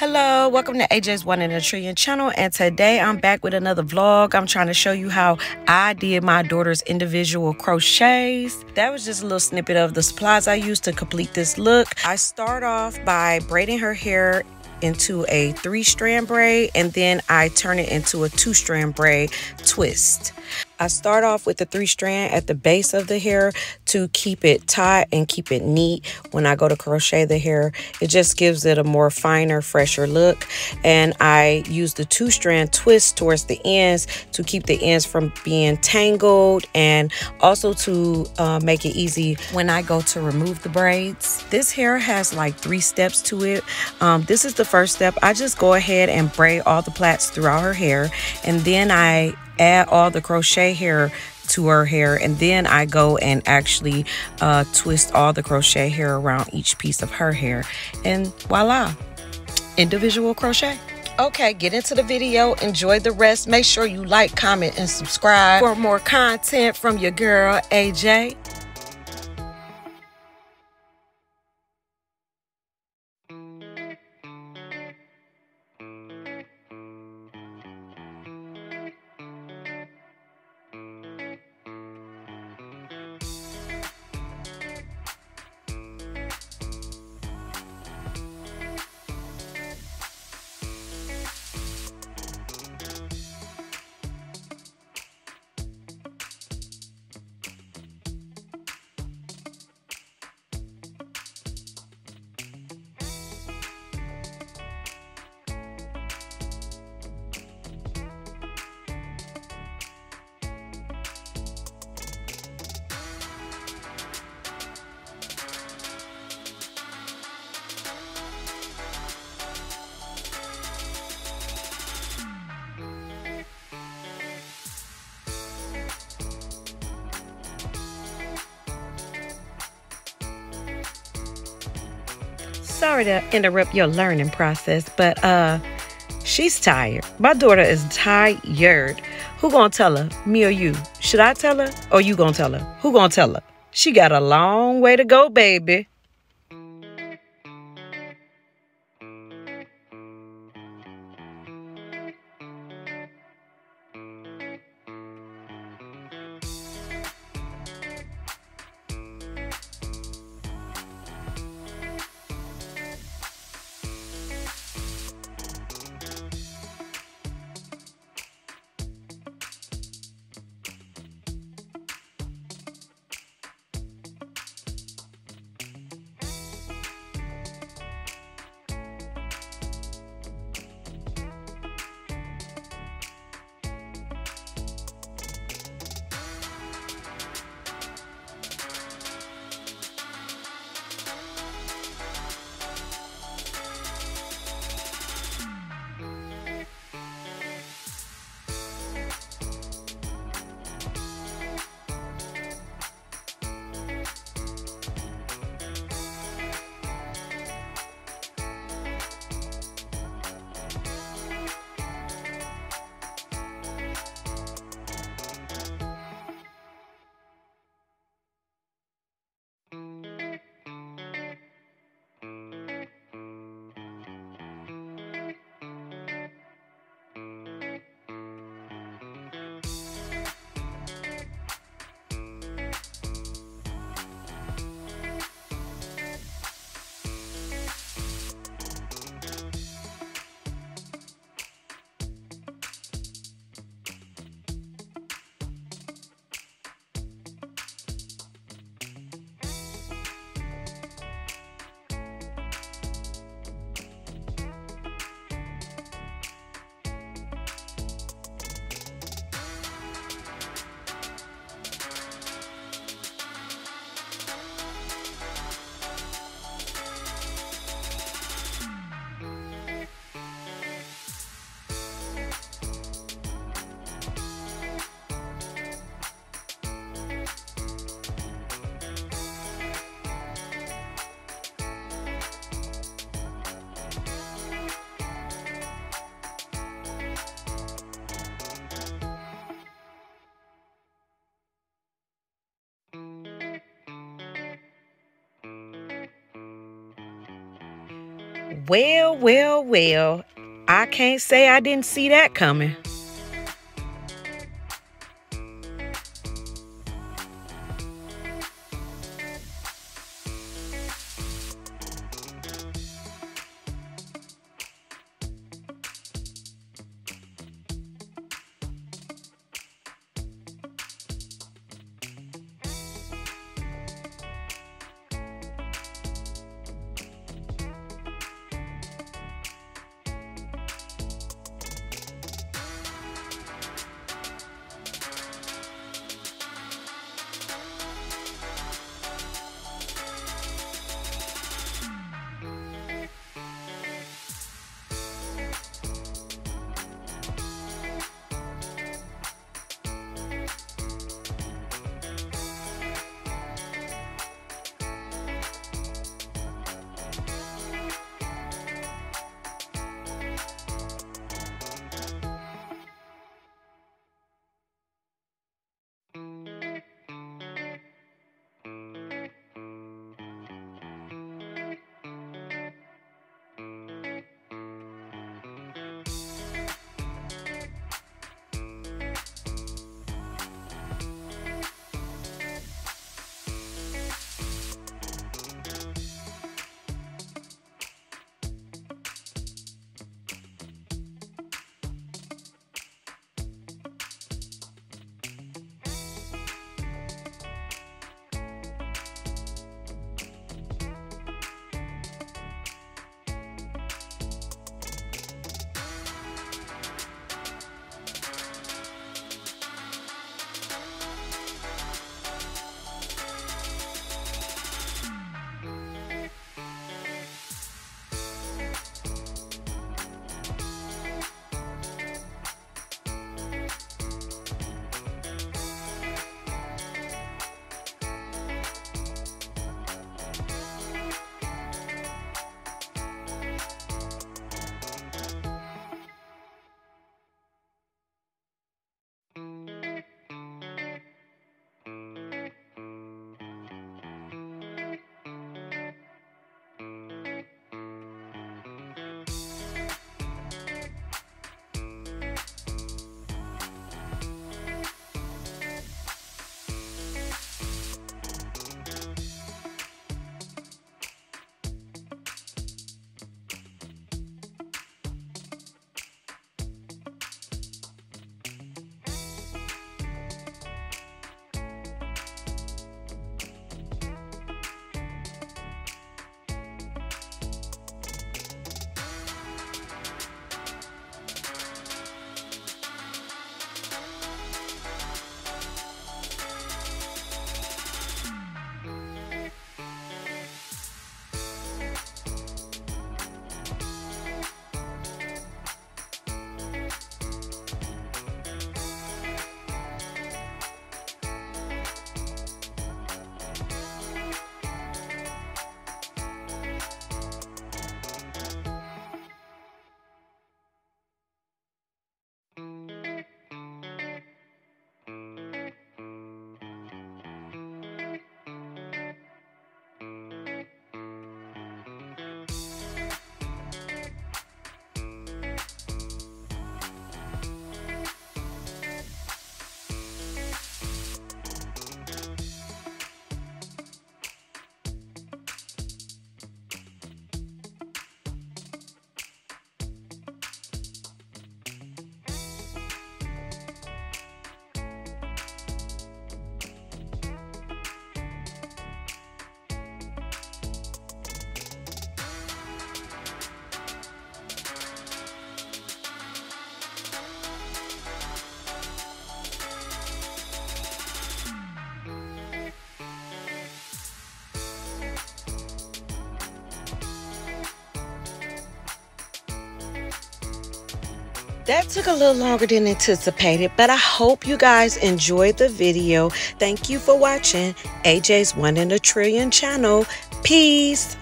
Hello, welcome to AJ's One in a Trillion channel. And today I'm back with another vlog. I'm trying to show you how I did my daughter's individual crochets. That was just a little snippet of the supplies I used to complete this look. I start off by braiding her hair into a three strand braid and then I turn it into a two strand braid twist. I start off with the three strand at the base of the hair to keep it tight and keep it neat when I go to crochet the hair. It just gives it a more finer, fresher look. And I use the two strand twist towards the ends to keep the ends from being tangled and also to uh, make it easy when I go to remove the braids. This hair has like three steps to it. Um, this is the first step. I just go ahead and braid all the plaits throughout her hair and then I add all the crochet hair to her hair and then I go and actually uh, twist all the crochet hair around each piece of her hair. And voila individual crochet. Okay get into the video enjoy the rest. Make sure you like comment and subscribe for more content from your girl AJ sorry to interrupt your learning process, but uh she's tired. My daughter is tired. Who gonna tell her? Me or you? Should I tell her? Or you gonna tell her? Who gonna tell her? She got a long way to go, baby. Well, well, well. I can't say I didn't see that coming. That took a little longer than anticipated, but I hope you guys enjoyed the video. Thank you for watching AJ's One in a Trillion channel. Peace.